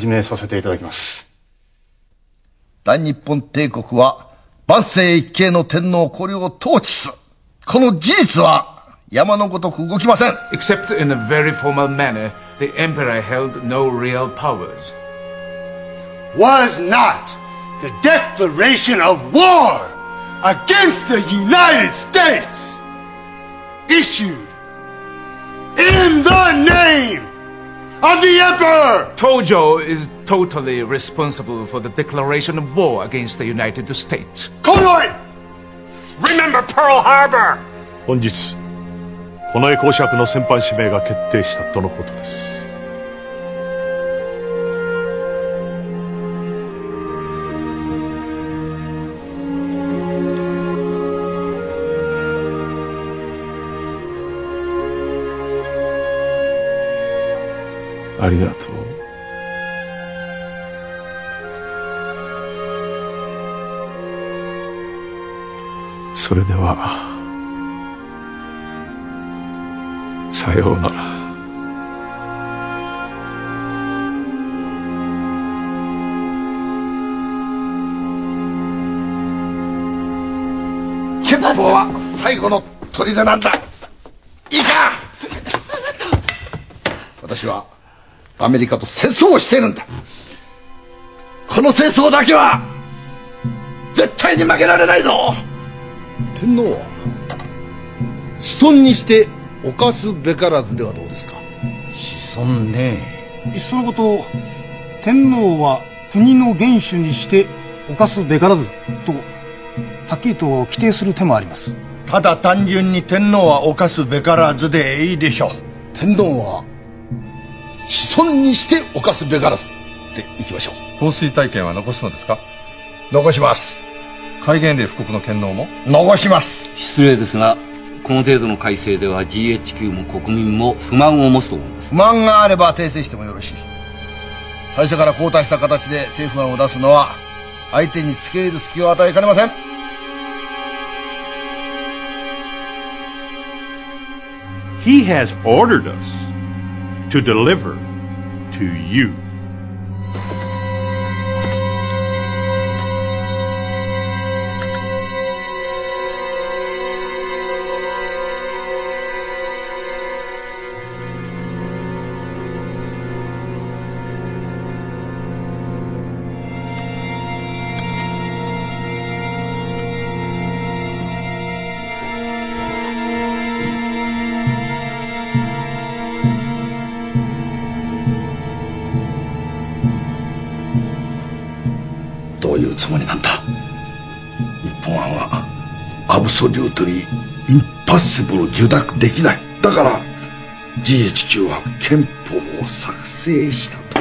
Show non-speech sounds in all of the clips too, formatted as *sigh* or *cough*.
始めさせていただきます大日本帝国は万世一系の天皇これを統治すこの事実は山のごとく動きません Except in a very formal manner, the emperor held no real powers. Was not the declaration of war against the United States issued in the name of the Emperor! Tojo is totally responsible for the declaration of war against the United States. Konoe! Remember Pearl Harbor! 本日近衛公爵の戦犯指名が決定したとのことですありがとう。それでは、さようなら。憲法は最後の砦なんだいいか私はアメリカと戦争をしているんだ。この戦争だけは絶対に負けられないぞ。天皇は子孫にして犯すべからずではどうですか？子孫ね。いっそのこと天皇は国の元首にして犯すべからずとはっきりと規定する手もあります。ただ単純に天皇は犯すべからずでいいでしょう。天皇は子孫にして犯すべからずでいきましょう。統帥体験は残すのですか？残します。戒厳令布告の権能も？残します。失礼ですがこの程度の改正では GHQ も国民も不満を持つと思います。不満があれば訂正してもよろしい。最初から交代した形で政府案を出すのは相手に付け入る隙を与えかねません。He has ordered us to deliver to you. 諾できない。だから GHQ は憲法を作成したと。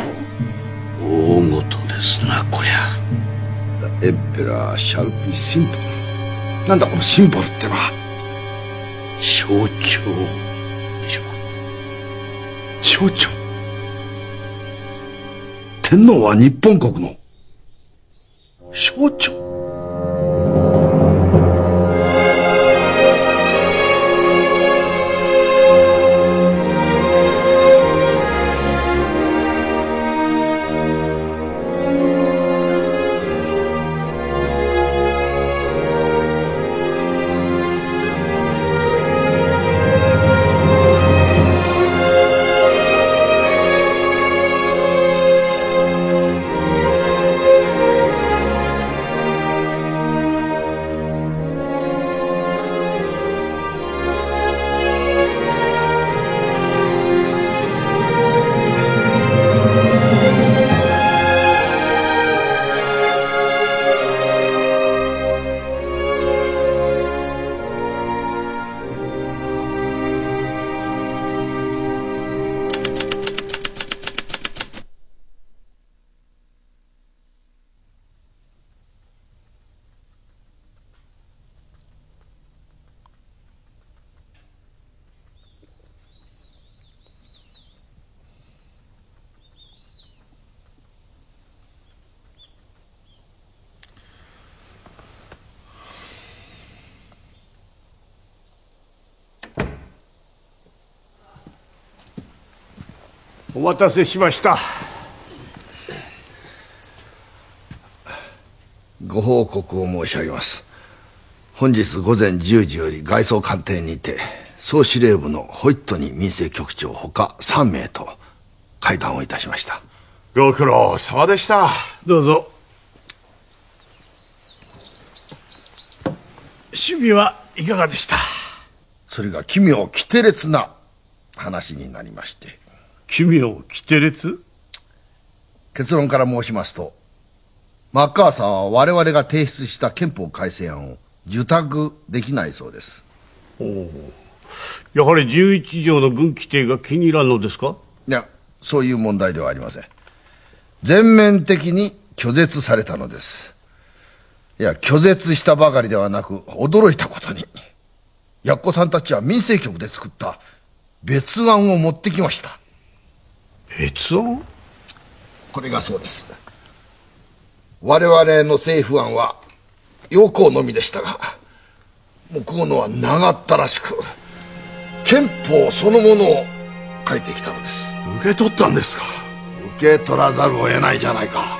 大事ですなこりゃ。The Emperor shall be simple なんだこのシンボルってのは象徴でしょ。うか象徴。天皇は日本国の象徴お待たせしました。ご報告を申し上げます。本日午前10時より外装官邸にて総司令部のホイットニー民生局長ほか3名と会談をいたしました。ご苦労様でした。どうぞ。守備はいかがでした？それが奇妙奇て烈な話になりまして奇妙奇て烈結論から申しますとマッカーサーは我々が提出した憲法改正案を受託できないそうです。おお。やはり11条の軍規定が気に入らんのですか？いやそういう問題ではありません。全面的に拒絶されたのです。いや拒絶したばかりではなく驚いたことに。やっこさんたちは民生局で作った別案を持ってきました別案これがそうです。我々の政府案は要項のみでしたが向こうのは長ったらしく憲法そのものを書いてきたのです。受け取ったんですか？受け取らざるを得ないじゃないか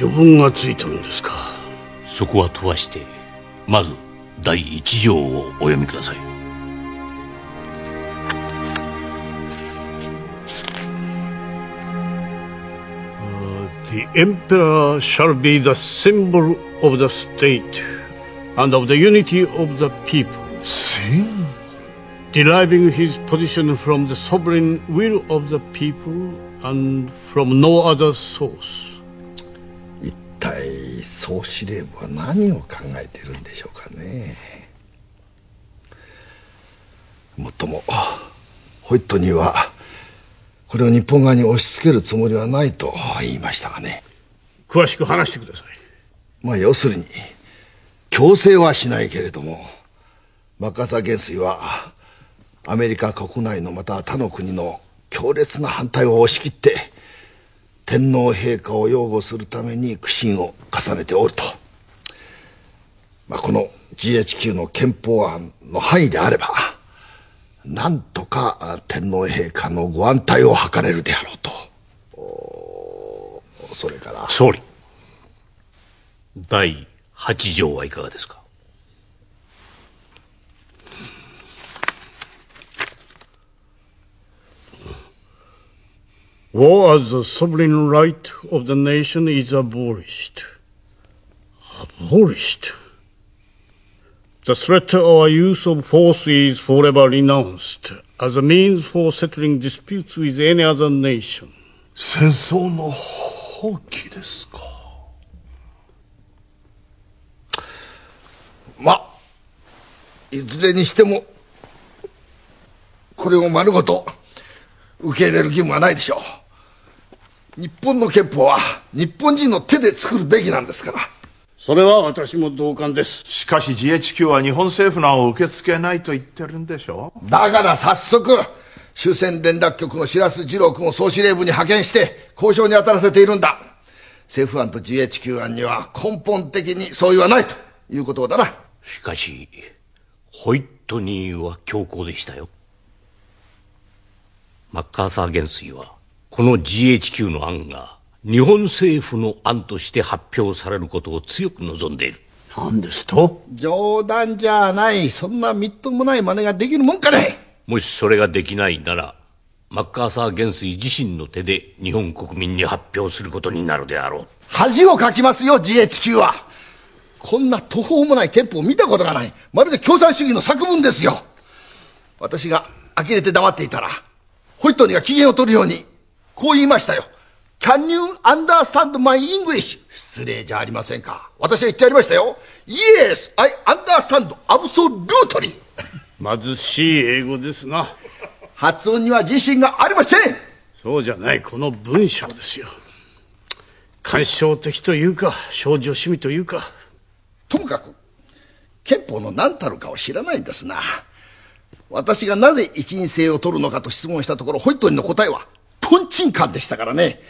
序文がついてるんですかそこは飛ばしてまず第一条をお読みください The emperor shall be the symbol of the state and of the unity of the people. Symbol? Deriving his position from the sovereign will of the people and from no other source. 総司令部は何を考えているんでしょうかね。もっともホイットニーはこれを日本側に押し付けるつもりはないと言いましたがね。詳しく話してください。まあ要するに強制はしないけれどもマッカーサー元帥はアメリカ国内のまた他の国の強烈な反対を押し切って天皇陛下を擁護するために苦心を重ねておると、まあ、この GHQ の憲法案の範囲であればなんとか天皇陛下のご安泰を図れるであろうと。それから。総理第8条はいかがですか？War as the sovereign right of the nation is abolished. Abolished? The threat of our use of force is forever renounced as a means for settling disputes with any other nation. 戦争の放棄ですかまいずれにしてもこれを丸ごと受け入れる義務はないでしょう日本の憲法は日本人の手で作るべきなんですから。それは私も同感です。しかし GHQ は日本政府の案を受け付けないと言ってるんでしょだから早速終戦連絡局の白洲二郎君を総司令部に派遣して交渉に当たらせているんだ。政府案と GHQ 案には根本的に相違はないということだな。しかしホイットニーは強硬でしたよ。マッカーサー元帥はこの GHQ の案が日本政府の案として発表されることを強く望んでいる。何ですと？冗談じゃないそんなみっともない真似ができるもんかね。もしそれができないならマッカーサー元帥自身の手で日本国民に発表することになるであろう。恥をかきますよ GHQ は。こんな途方もない憲法を見たことがない。まるで共産主義の作文ですよ。私が呆れて黙っていたらホイットニーが機嫌を取るようにこう言いましたよ。Can you understand my English? 失礼じゃありませんか。私は言ってやりましたよ。Yes, I understand absolutely. 貧しい英語ですな。発音には自信がありません。そうじゃないこの文章ですよ。感傷的というか少女趣味というか。ともかく憲法の何たるかを知らないんですな。私がなぜ一院制を取るのかと質問したところホイットニーの答えはトンチンカンでしたからね。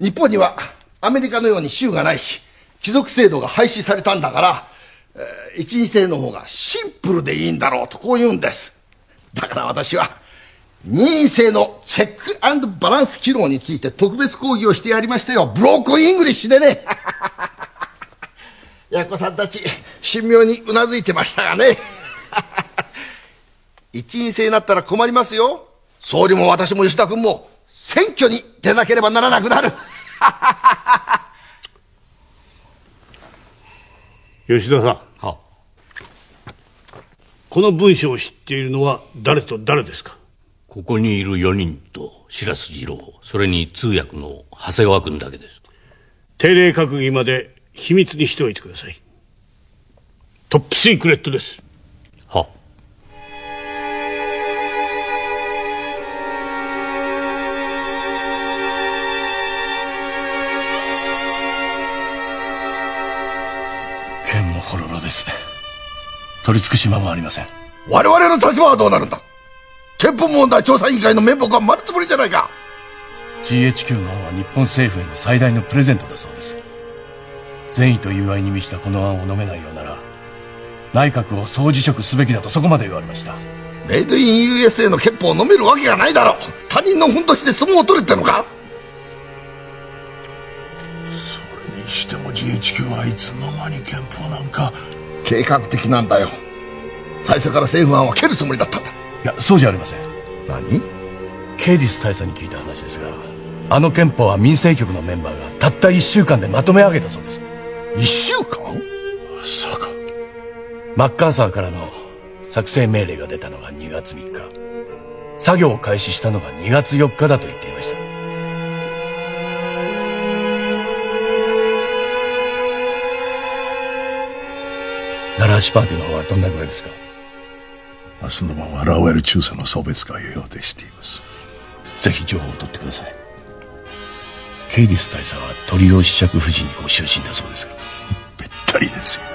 日本にはアメリカのように州がないし貴族制度が廃止されたんだから、えー一院制の方がシンプルでいいんだろうとこう言うんです。だから私は二院制のチェックバランス機能について特別講義をしてやりましたよ。ブロークンイングリッシュでね。*laughs* やっこさんたち神妙にうなずいてましたがね。*laughs* 一員制になったら困りますよ。総理も私も吉田君も。選挙に出なければならなくなる *laughs* 吉田さん。この文章を知っているのは誰と誰ですか？ここにいる4人と白洲二郎、それに通訳の長谷川君だけです。定例閣議まで秘密にしておいてください。トップシークレットです。もほろろです。取り付く島もありません。我々の立場はどうなるんだ？憲法問題調査委員会の面目は丸つぶりじゃないか。GHQ の案は日本政府への最大のプレゼントだそうです。善意と友愛に満ちたこの案を飲めないようなら内閣を総辞職すべきだとそこまで言われました。メイドイン USA の憲法を飲めるわけがないだろう。他人のふんどしで相撲を取れってのか？にしても GHQ はいつの間に憲法なんか。計画的なんだよ。最初から政府案は蹴るつもりだったんだ。いやそうじゃありません。何？ケイディス大佐に聞いた話ですがあの憲法は民政局のメンバーがたった1週間でまとめ上げたそうです。1週間？まさか。マッカーサーからの作成命令が出たのが2月3日。作業を開始したのが2月4日だと言っていました奈良市パーティーの方はどんな具合ですか？明日の晩はラウェル中佐の送別会を予定しています。ぜひ情報を取ってください。ケイディス大佐は鳥尾子爵夫人にご就寝だそうですが。*laughs* べったりですよ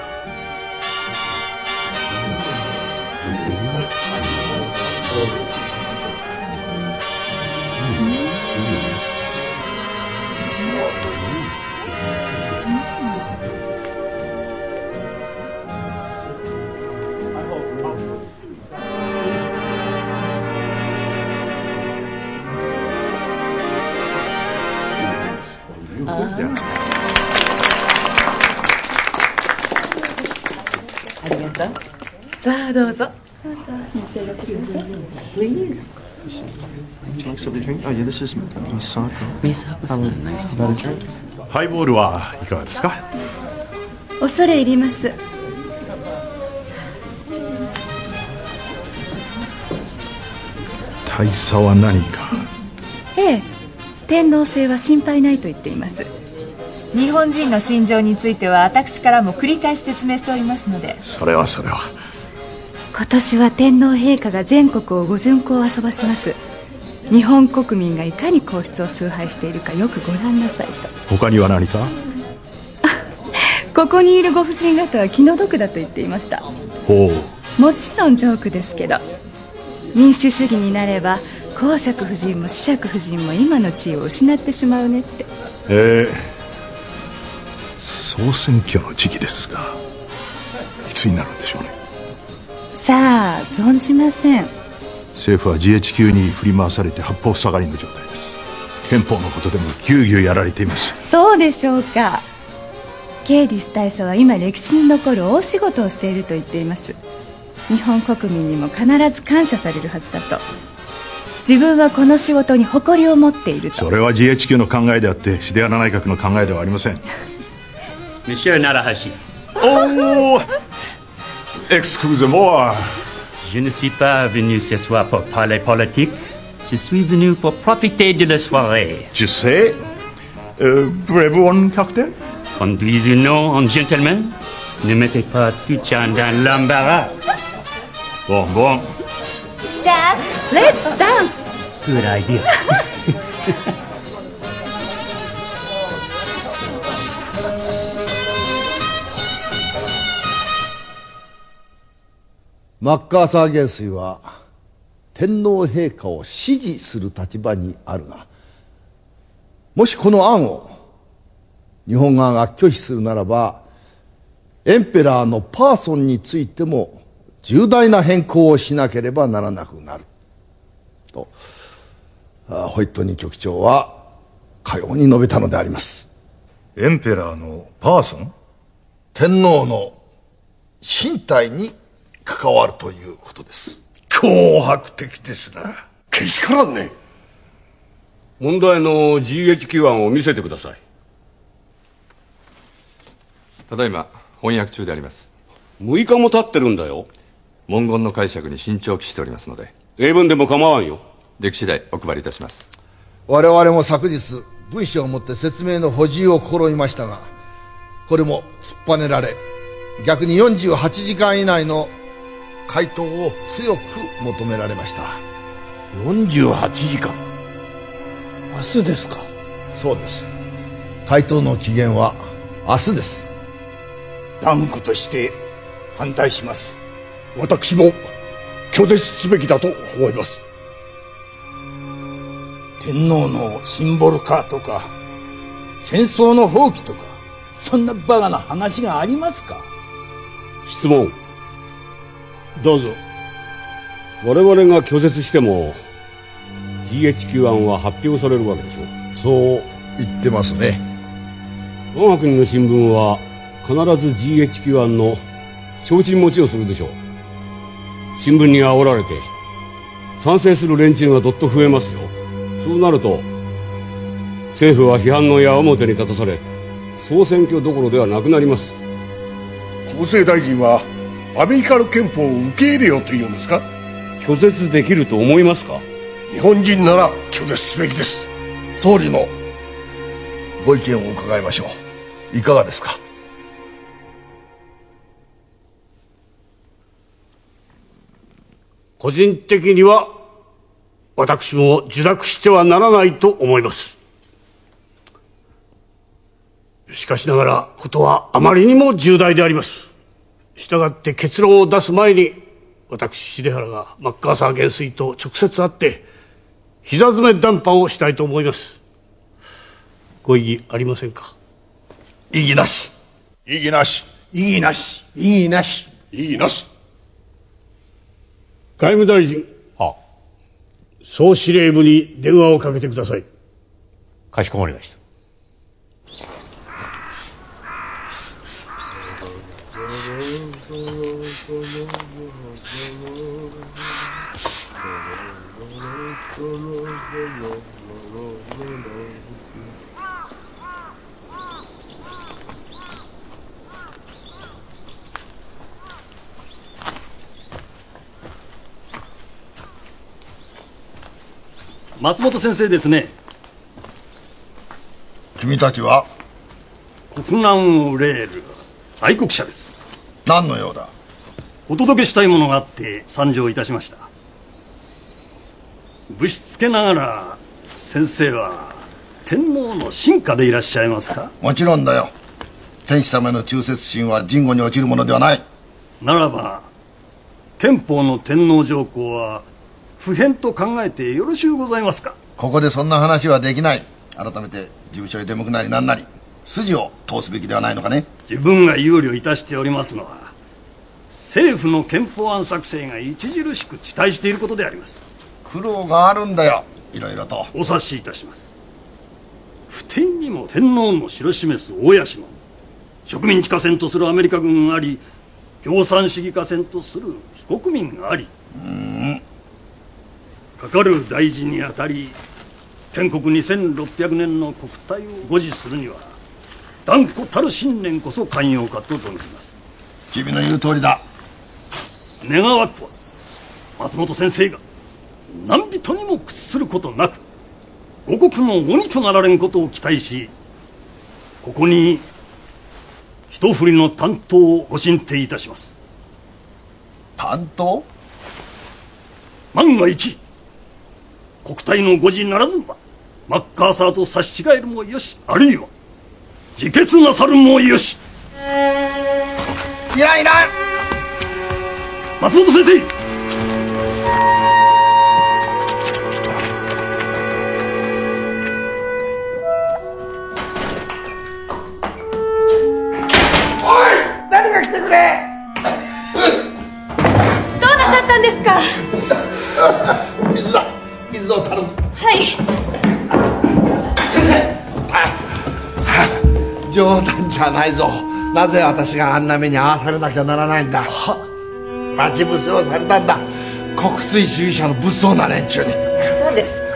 さあどうぞ。ハイボールはいかがですか恐れ入りますは何かええ天皇制は心配ないと言っています。日本人の心情については私からも繰り返し説明しておりますのでそれはそれは今年は天皇陛下が全国をご巡行遊ばします。日本国民がいかに皇室を崇拝しているかよくご覧なさいと。他には何か？ここにいるご婦人方は気の毒だと言っていました。ほう。もちろんジョークですけど。民主主義になれば公爵夫人も子爵夫人も今の地位を失ってしまうねって。えー、総選挙の時期ですがいつになるんでしょうねさあ存じません。政府は GHQ に振り回されて八方塞がりの状態です。憲法のことでもぎゅうぎゅうやられています。そうでしょうか。ケイディス大佐は今歴史に残る大仕事をしていると言っています。日本国民にも必ず感謝されるはずだと。自分はこの仕事に誇りを持っていると。それは GHQ の考えであってシデアナ内閣の考えではありません。Monsieur Narahashi. Oh Excusez-moi. Je ne suis pas venu ce soir pour parler politique. Je suis venu pour profiter de la soirée. Je sais. Euh, Voulez-vous un cocktail? Conduisez-nous en gentleman. Ne mettez pas Tsuchan dans l'embarras. Bon, bon. Jack, let's dance! Good idea. *laughs* マッカーサー元帥は天皇陛下を支持する立場にあるがもしこの案を日本側が拒否するならばエンペラーのパーソンについても重大な変更をしなければならなくなる。とホイットニー局長はかように述べたのであります。エンペラーのパーソン？天皇の身体に関わるということです。脅迫的ですな。けしからんね。問題の GHQ 案を見せてください。ただいま翻訳中であります。6日も経ってるんだよ。文言の解釈に慎重を期しておりますので。英文でも構わんよ。出来次第お配りいたします。我々も昨日文章をもって説明の補充を試みましたがこれも突っぱねられ逆に48時間以内の回答を強く求められました。48時間。明日ですか？そうです。回答の期限は明日です。断固として反対します。私も拒絶すべきだと思います。天皇のシンボル化とか戦争の放棄とかそんなバカな話がありますか？質問どうぞ。我々が拒絶しても GHQ 案は発表されるわけでしょそう言ってますね。我が国の新聞は必ず GHQ 案の承知持ちをするでしょう。新聞に煽られて賛成する連中がどっと増えますよ。そうなると政府は批判の矢面に立たされ総選挙どころではなくなります。厚生大臣はアメリカの憲法を受け入れようというんですか？拒絶できると思いますか？日本人なら拒絶すべきです。総理のご意見を伺いましょう。いかがですか？個人的には私も受諾してはならないと思います。しかしながらことはあまりにも重大でありますしたがって結論を出す前に私重原がマッカーサー元帥と直接会って膝詰め談判をしたいと思います。ご異議ありませんか？異議なし。異議なし。異議なし。異議なし。異議なし。外務大臣。は総司令部に電話をかけてください。かしこまりました松本先生ですね。君たちは？国南レール愛国者です。何の用だ？お届けしたいものがあって参上いたしました。ぶしつけながら先生は天皇の臣下でいらっしゃいますか？もちろんだよ。天子様への忠節心は人語に落ちるものではない。ならば憲法の天皇上皇は不変と考えてよろしゅうございますか。ここでそんな話はできない。改めて事務所へ出向くなりなんなり。筋を通すべきではないのかね。自分が憂慮いたしておりますのは政府の憲法案作成が著しく遅滞していることであります。苦労があるんだよ。いろいろと。お察しいたします。不天にも天皇の城示す大屋島植民地化戦とするアメリカ軍があり共産主義化戦とする非国民があり。うんかかる大事にあたり建国2600年の国体を護持するには断固たる信念こそ寛容かと存じます。君の言う通りだ。願わくは松本先生が何人にも屈することなく五国の鬼となられんことを期待しここに一振りの担当をご進呈いたします。担当？万が一国体の誤字ならずばマッカーサーと差し違えるもよしあるいは自決なさるもよし。いらんいらん松本先生。どうなさったんですか？水を頼む。はい。冗談じゃないぞ。なぜ私があんな目に遭わされなきゃならないんだ。待ち伏せをされたんだ。国粋主義者の物騒な連中に。まだですか？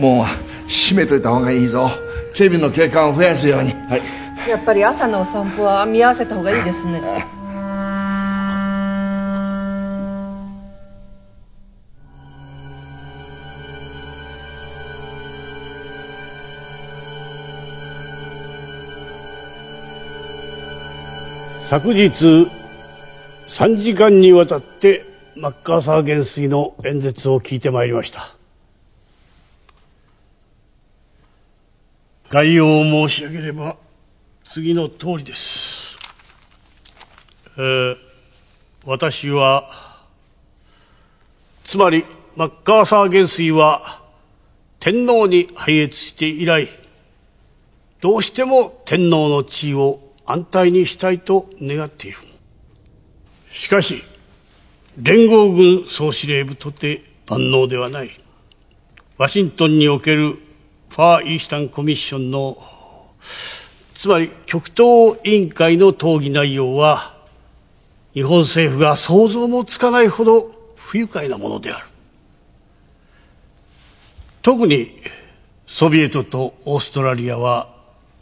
もう閉めといた方がいいぞ。警備の警官を増やすように。はい。やっぱり朝のお散歩は見合わせた方がいいですね *laughs* 昨日3時間にわたってマッカーサー元帥の演説を聞いてまいりました。概要を申し上げれば次の通りです、えー私はつまりマッカーサー元帥は天皇に拝謁して以来どうしても天皇の地位を安泰にしたいと願っている。しかし連合軍総司令部とて万能ではない。ワシントンにおけるファーイースタンコミッションのつまり極東委員会の討議内容は日本政府が想像もつかないほど不愉快なものである。特にソビエトとオーストラリアは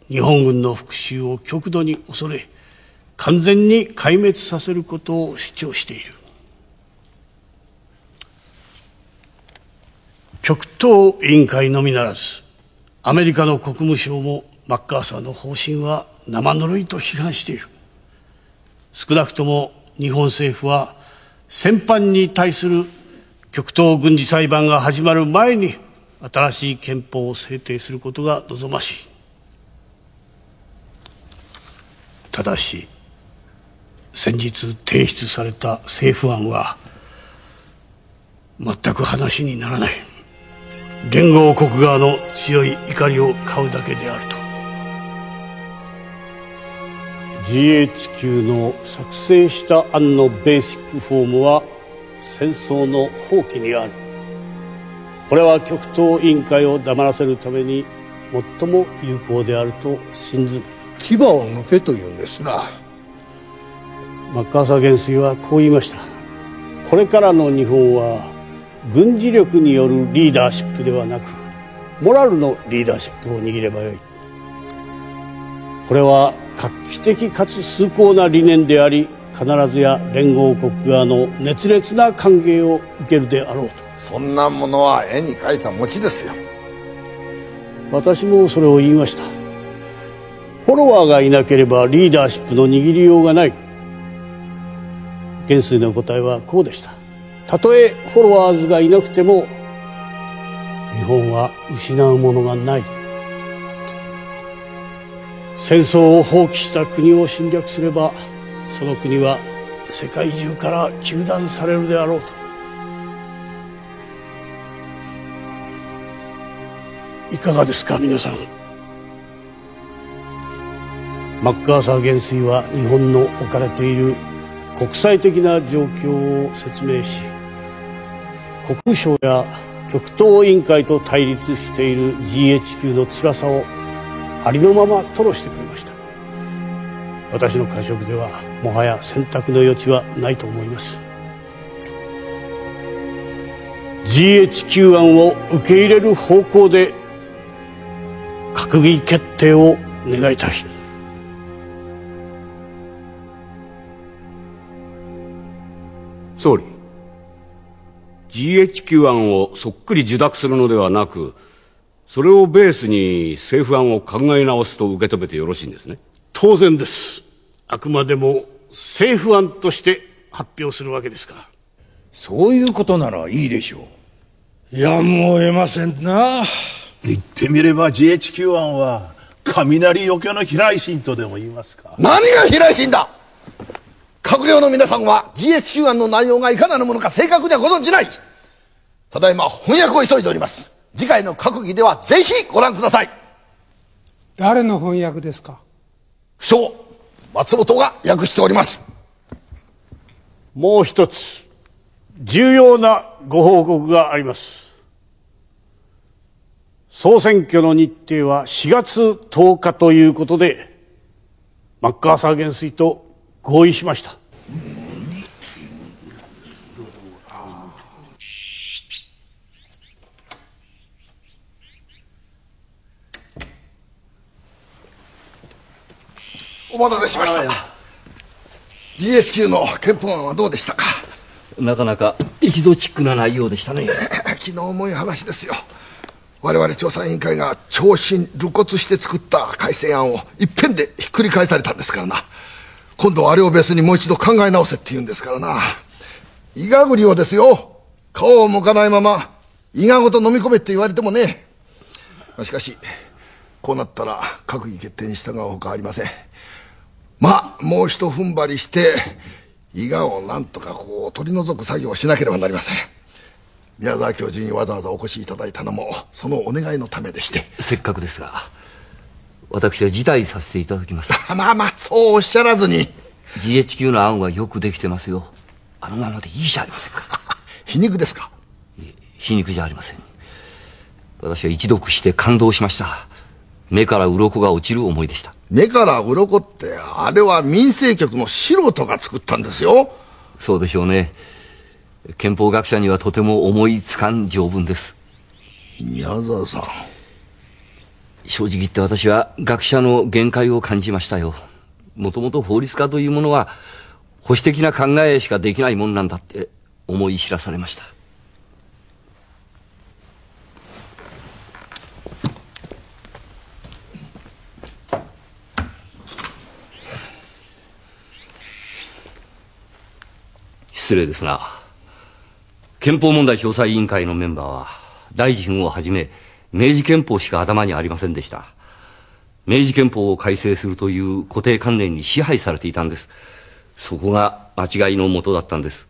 日本軍の復讐を極度に恐れ完全に壊滅させることを主張している。極東委員会のみならずアメリカの国務省もマッカーサーの方針は生ぬるいと批判している。少なくとも日本政府は戦犯に対する極東軍事裁判が始まる前に新しい憲法を制定することが望ましい。ただし先日提出された政府案は全く話にならない。連合国側の強い怒りを買うだけであると。GHQ の作成した案のベーシックフォームは戦争の放棄にある。これは極東委員会を黙らせるために最も有効であると信ずる牙を抜けというんですな。マッカーサー元帥はこう言いました。これからの日本は軍事力によるリーダーシップではなくモラルのリーダーシップを握ればよい。これは画期的かつ崇高な理念であり必ずや連合国側の熱烈な歓迎を受けるであろうと。そんなものは絵に描いた餅ですよ。私もそれを言いましたフォロワーがいなければリーダーシップの握りようがない。元帥の答えはこうでした。たとえフォロワーズがいなくても日本は失うものがない。戦争を放棄した国を侵略すればその国は世界中から糾弾されるであろうと。いかがですか皆さん。マッカーサー元帥は日本の置かれている国際的な状況を説明し国務省や極東委員会と対立している GHQ の辛さをありのまま吐露してくれました。私の感触ではもはや選択の余地はないと思います。GHQ 案を受け入れる方向で閣議決定を願いたい。総理。GHQ 案をそっくり受諾するのではなくそれをベースに政府案を考え直すと受け止めてよろしいんですね。当然です。あくまでも政府案として発表するわけですから。そういうことならいいでしょう。やむを得ませんな。言ってみれば GHQ 案は雷よけの飛来神とでも言いますか。何が飛来神だ閣僚の皆さんは GHQ 案の内容がいかなるものか正確にはご存じない。ただいま翻訳を急いでおります。次回の閣議ではぜひご覧ください。誰の翻訳ですか？不詳松本が訳しております。もう一つ重要なご報告があります。総選挙の日程は4月10日ということでマッカーサー元帥と合意しました。お待たせしました。GSQ の憲法案はどうでしたか？なかなかエキゾチックな内容でしたね。気の重い話ですよ。我々調査委員会が長身露骨して作った改正案をいっぺんでひっくり返されたんですからな今度はあれをベースにもう一度考え直せって言うんですからな。伊賀栗をですよ。顔を向かないまま伊賀ごと飲み込めって言われてもね。しかしこうなったら閣議決定に従うほかありません。まあもう一踏ん張りして伊賀をなんとかこう取り除く作業をしなければなりません。宮沢教授にわざわざお越しいただいたのもそのお願いのためでして。せっかくですが私は辞退させていただきます。*laughs* まあまあそうおっしゃらずに。GHQ の案はよくできてますよ。あのままでいいじゃありませんか。*laughs* 皮肉ですか？皮肉じゃありません。私は一読して感動しました。目から鱗が落ちる思いでした。目から鱗ってあれは民政局の素人が作ったんですよ。そうでしょうね。憲法学者にはとても思いつかん条文です。宮沢さん正直言って私は学者の限界を感じましたよ。もともと法律家というものは保守的な考えしかできないもんなんだって思い知らされました。失礼ですが憲法問題調査委員会のメンバーは大臣をはじめ明治憲法しか頭にありませんでした。明治憲法を改正するという固定観念に支配されていたんです。そこが間違いのもとだったんです。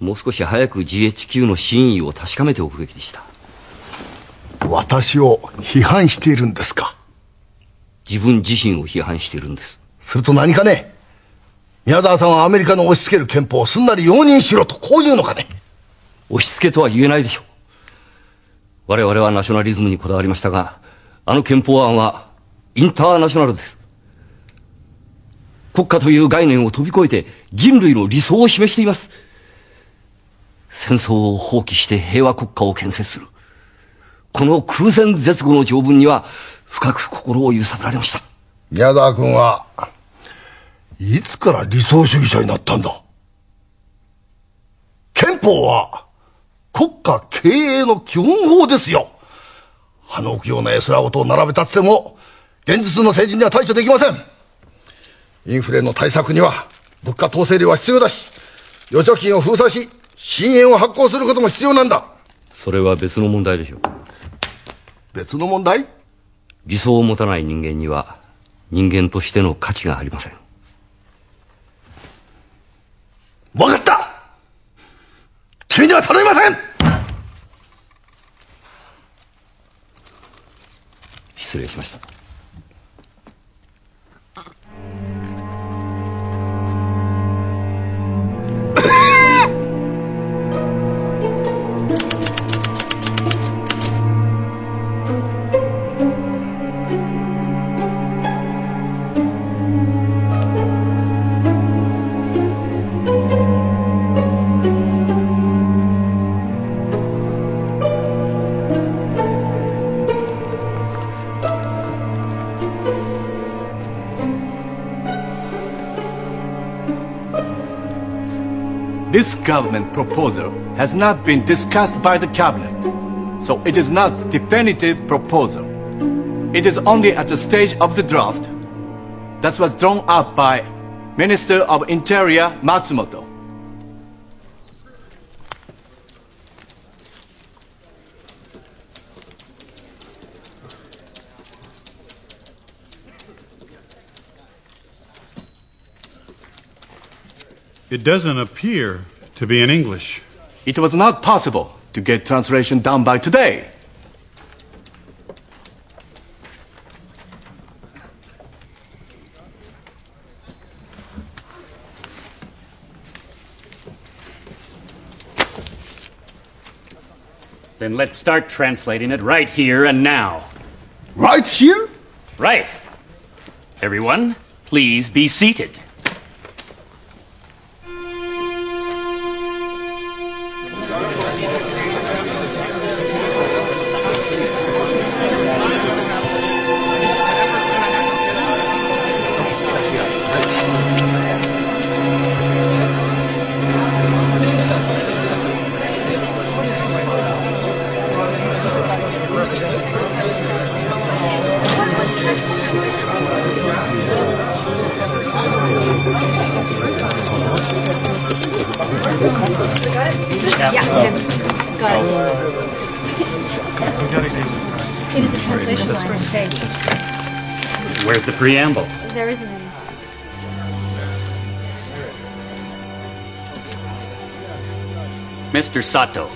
もう少し早く GHQ の真意を確かめておくべきでした。私を批判しているんですか？自分自身を批判しているんです。すると何かね？宮沢さんはアメリカの押し付ける憲法をすんなり容認しろとこういうのかね？押し付けとは言えないでしょう我々はナショナリズムにこだわりましたがあの憲法案はインターナショナルです。国家という概念を飛び越えて人類の理想を示しています。戦争を放棄して平和国家を建設する。この空前絶後の条文には深く心を揺さぶられました。宮沢君はいつから理想主義者になったんだ？憲法は国家経営の基本法ですよ。歯のような絵面事を並べ立っても現実の政治には対処できません。インフレの対策には物価統制量は必要だし預貯金を封鎖し新円を発行することも必要なんだ。それは別の問題でしょう。別の問題？理想を持たない人間には人間としての価値がありません。分かった君には頼みません。失礼しました。This government proposal has not been discussed by the cabinet, so it is not definitive proposal. It is only at the stage of the draft. That was drawn up by Minister of Interior Matsumoto. It doesn't appear to be in English. It was not possible to get translation done by today. Then let's start translating it right here and now. Right here? Right. Everyone, please be seated. preamble? There isn't any. Mr. Sato,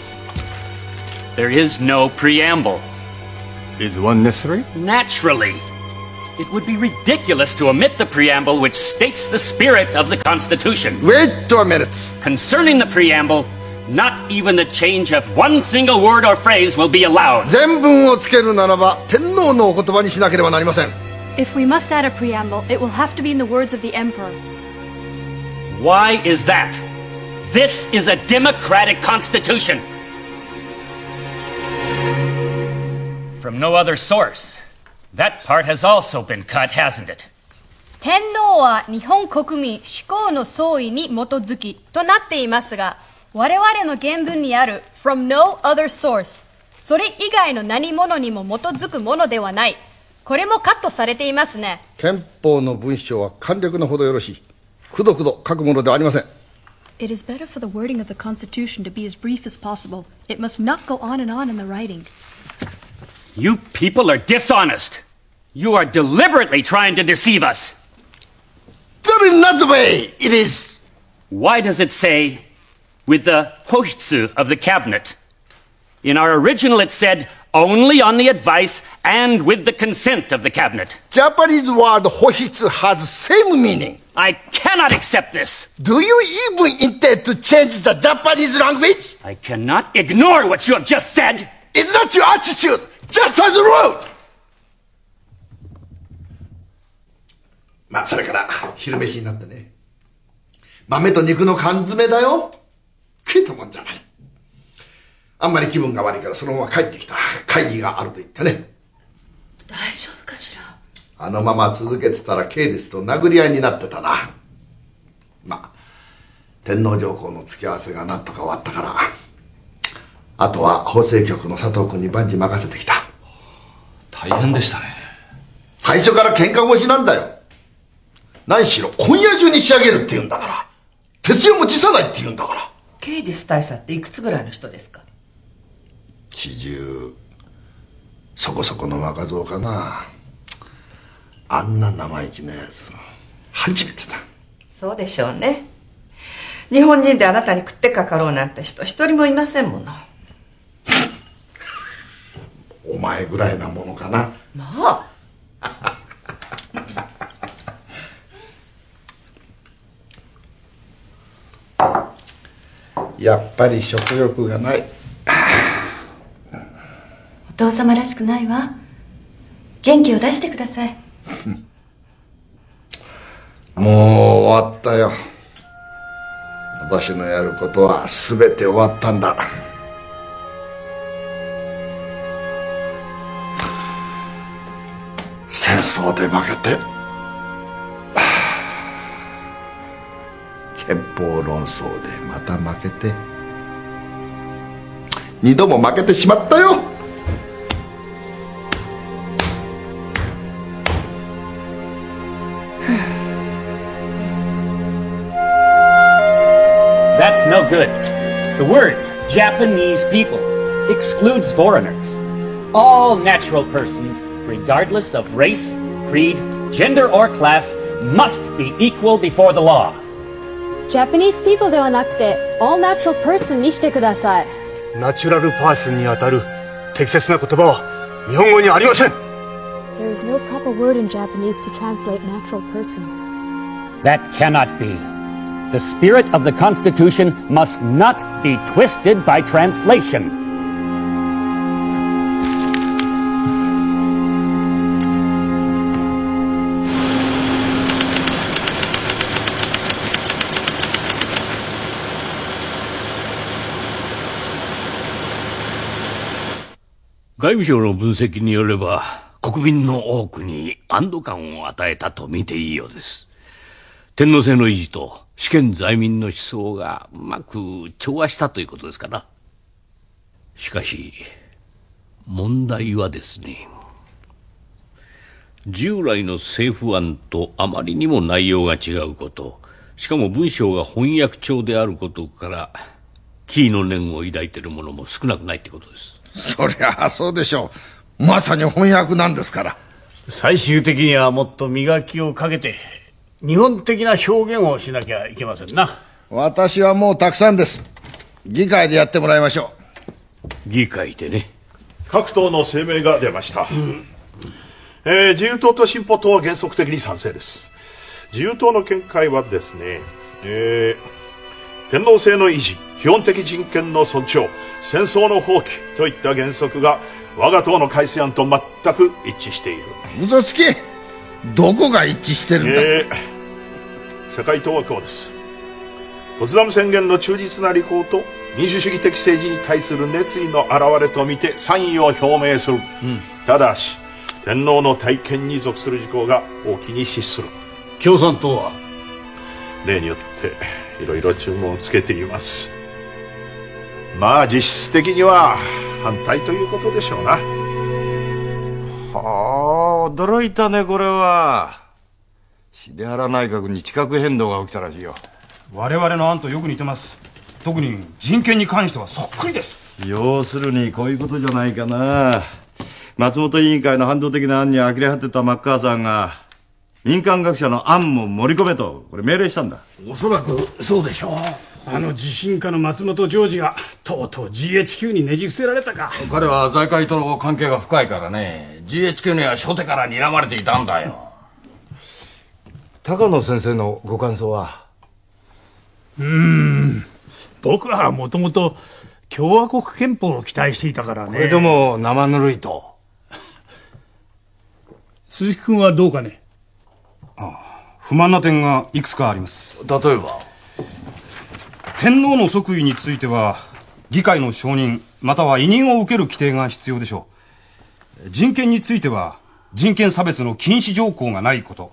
there is no preamble. Is one necessary? Naturally. It would be ridiculous to omit the preamble which states the spirit of the Constitution. Wait a minute. Concerning the preamble, not even the change of one single word or phrase will be allowed. 全文をつけるならば天皇のお言葉にしなければなりません If we must add a preamble, it will have to be in the words of the Emperor. Why is that? This is a democratic constitution. From no other source. That part has also been cut, hasn't it? 天皇は日本国民至高の総意に基づきとなっていますが、我々の原文にある from no other source それ以外の何者にも基づくものではない。これもカットされていますね。憲法の文章は簡略なほどよろしいくどくど書くものではありません It is better for the wording of the Constitution to be as brief as possible. It must not go on and on in the writing. You people are dishonest. You are deliberately trying to deceive us. That is not the way it is. Why does it say, with the hoitsu of the cabinet? In our original, it said, only on the advice and with the consent of the cabinet. Japanese word hoitsu has same meaning. I cannot accept this. Do you even intend to change the Japanese language? I cannot ignore what you have just said. Is that your attitude? Just as rude! まあそれから昼飯になってね豆と肉の缶詰だよ食えたもんじゃない あんまり気分が悪いからそのまま帰ってきた。会議があると言ってね。大丈夫かしら？あのまま続けてたらケイデスと殴り合いになってたな。まあ天皇上皇の付き合わせがなんとか終わったから。あとは法制局の佐藤君に万事任せてきた。大変でしたね。最初から喧嘩腰なんだよ。何しろ今夜中に仕上げるって言うんだから。徹夜も辞さないって言うんだから。ケイディス大佐っていくつぐらいの人ですか？四十そこそこの若造かな。あんな生意気なやつ初めてだ。そうでしょうね。日本人であなたに食ってかかろうなんて人一人もいませんもの。お前ぐらいなものかな。まあ。やっぱり食欲がない。お父様らしくないわ。元気を出してください。*laughs* もう終わったよ。私のやることは全て終わったんだ。戦争で負けて *sighs* 憲法論争でまた負けて二度も負けてしまったよ。That's no good. The words Japanese people excludes foreigners. All natural persons, regardless of race, creed, gender, or class, must be equal before the law. Japanese people ではなくて all natural person にしてください。ナチュラルパーソンにあたる適切な言葉は日本語にありません There is no proper word in Japanese to translate natural person. That cannot be. The spirit of the Constitution must not be twisted by translation. 外務省の分析によれば、国民の多くに安堵感を与えたと見ていいようです。天皇制の維持と主権在民の思想がうまく調和したということですかな。しかし問題はですね従来の政府案とあまりにも内容が違うことしかも文章が翻訳帳であることからキーの念を抱いている者も少なくないってことです。そりゃあそうでしょう。まさに翻訳なんですから。最終的にはもっと磨きをかけて日本的な表現をしなきゃいけませんな。私はもうたくさんです。議会でやってもらいましょう。議会でね。各党の声明が出ました、うん。えー、自由党と進歩党は原則的に賛成です。自由党の見解はですね、えー、天皇制の維持基本的人権の尊重戦争の放棄といった原則が我が党の改正案と全く一致している。嘘つきどこが一致してるんだ、えー、世界党はこうです。ポツダム宣言の忠実な履行と民主主義的政治に対する熱意の表れと見て賛意を表明する、うん、ただし天皇の体験に属する事項が大きに失する。共産党は？例によっていろいろ注文をつけています。まあ実質的には反対ということでしょうな。はあ驚いたねこれは。秀原内閣に地殻変動が起きたらしいよ。我々の案とよく似てます。特に人権に関してはそっくりです。要するにこういうことじゃないかな。松本委員会の反動的な案に呆れ果てたマッカーサーが民間学者の案も盛り込めとこれ命令したんだ。おそらくそうでしょうあの地震家の松本ジョージがとうとう GHQ にねじ伏せられたか。彼は財界との関係が深いからね。GHQ には初手から睨まれていたんだよ。高野先生のご感想は？うん。僕はもともと共和国憲法を期待していたからね。これでも生ぬるいと。鈴木君はどうかね？ああ不満な点がいくつかあります。例えば？天皇の即位については議会の承認または委任を受ける規定が必要でしょう。人権については人権差別の禁止条項がないこと。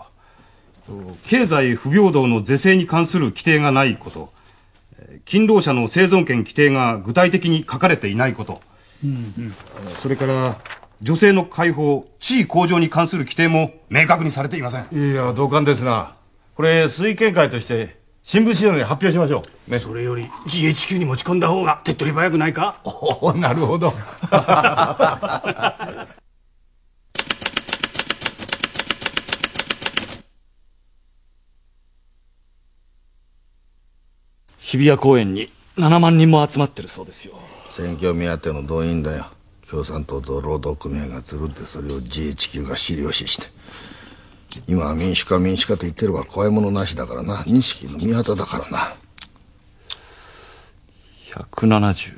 経済不平等の是正に関する規定がないこと。勤労者の生存権規定が具体的に書かれていないこと、うんうん、それから女性の解放地位向上に関する規定も明確にされていません。いや同感ですな。これ推薦会として新聞資料に発表しましょう、ね、それより GHQ に持ち込んだ方が手っ取り早くないか？おおなるほど。*laughs* 日比谷公園に7万人も集まってるそうですよ。選挙目当ての動員だよ。共産党と労働組合がつるってそれを GHQ が資料視して今は民主化民主化と言ってれば怖いものなしだからな。認識の見旗だからな。170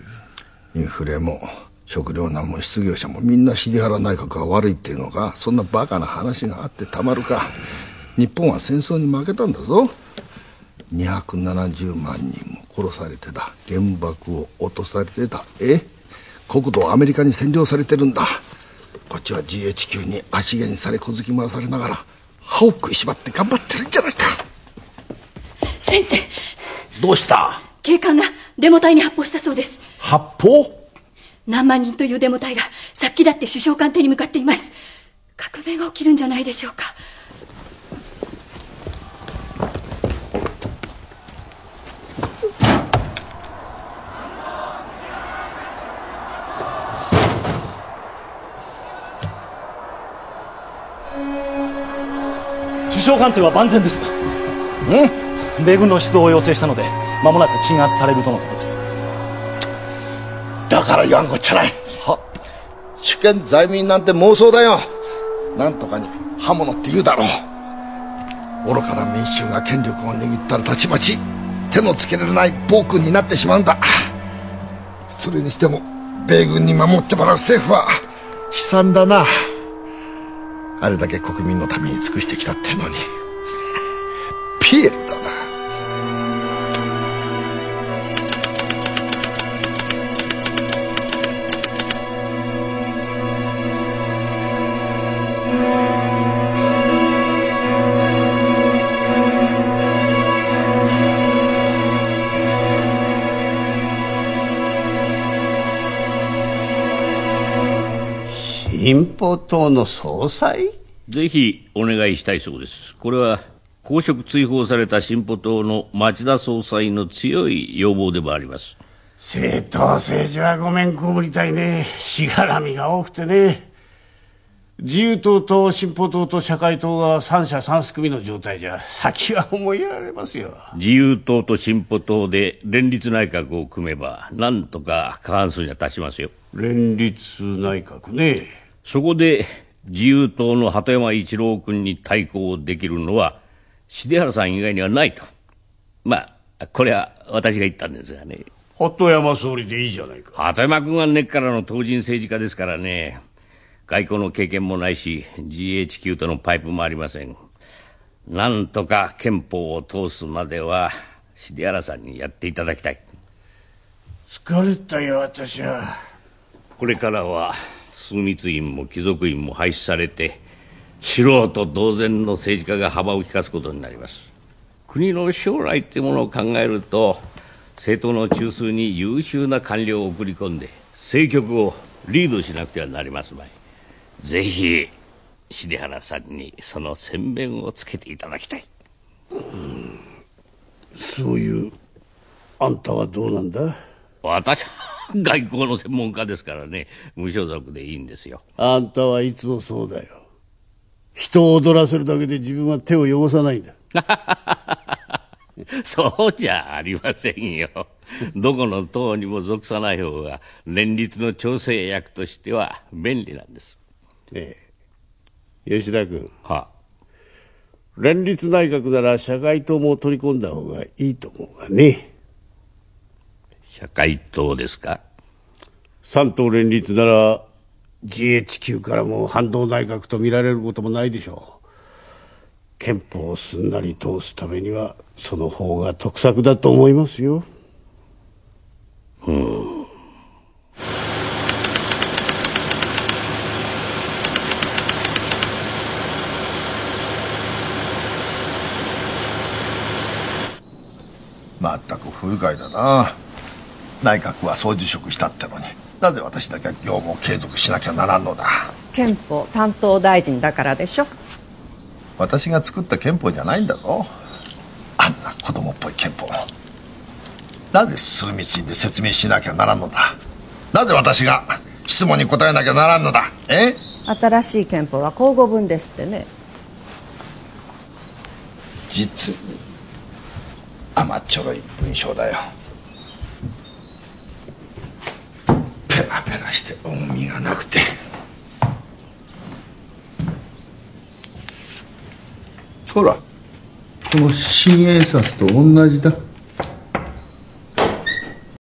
インフレも食糧難も失業者もみんな尻原内閣が悪いっていうのかそんなバカな話があってたまるか。日本は戦争に負けたんだぞ。270万人も殺されてた。原爆を落とされてた。え？国土をアメリカに占領されてるんだ。こっちは GHQ に足毛にされ小突き回されながら歯を食いしばって頑張ってるんじゃないか。先生。どうした？警官がデモ隊に発砲したそうです。発砲？何万人というデモ隊がさっきだって首相官邸に向かっています。革命が起きるんじゃないでしょうか首相官邸は万全です。米軍の出動を要請したので間もなく鎮圧されるとのことです。だから言わんこっちゃない。は？主権在民なんて妄想だよ。なんとかに刃物って言うだろう。愚かな民衆が権力を握ったらたちまち手のつけられない暴君になってしまうんだ。それにしても米軍に守ってもらう政府は悲惨だなあれだけ国民のために尽くしてきたってのに。ピエールだな。民法党の総裁？ぜひお願いしたいそうです。これは公職追放された進歩党の町田総裁の強い要望でもあります。政党政治はごめんこぶりたいね。しがらみが多くてね。自由党と進歩党と社会党が三者三組の状態じゃ先は思いやられますよ。自由党と進歩党で連立内閣を組めばなんとか過半数には達しますよ。連立内閣ね。そこで自由党の鳩山一郎君に対抗できるのは重原さん以外にはないと。まあこれは私が言ったんですがね。鳩山総理でいいじゃないか。鳩山君は根っからの当人政治家ですからね。外交の経験もないし GHQ とのパイプもありません。なんとか憲法を通すまでは重原さんにやっていただきたい。疲れたよ私は。これからは枢密院も貴族院も廃止されて素人同然の政治家が幅を利かすことになります。国の将来ってものを考えると政党の中枢に優秀な官僚を送り込んで政局をリードしなくてはなりますまい。ぜひ重原さんにその先弁をつけていただきたい。そういうあんたはどうなんだ？私は外交の専門家ですからね無所属でいいんですよ。あんたはいつもそうだよ。人を踊らせるだけで自分は手を汚さないんだ。*laughs* そうじゃありませんよ。どこの党にも属さない方が連立の調整役としては便利なんです。ええ。吉田君。は。連立内閣なら社会党も取り込んだ方がいいと思うがね社会党ですか？三党連立なら GHQ からも反動内閣と見られることもないでしょう。憲法をすんなり通すためにはその方が得策だと思いますよ。うん。まったく不愉快だな内閣は総辞職したってのになぜ私だけは業務を継続しなきゃならんのだ？憲法担当大臣だからでしょ。私が作った憲法じゃないんだぞ。あんな子供っぽい憲法。なぜ枢密院で説明しなきゃならんのだ？なぜ私が質問に答えなきゃならんのだ？え？新しい憲法は公語文ですってね。実に甘っちょろい文章だよペラペラして重みがなくて。ほらこの新鋭札と同じだ。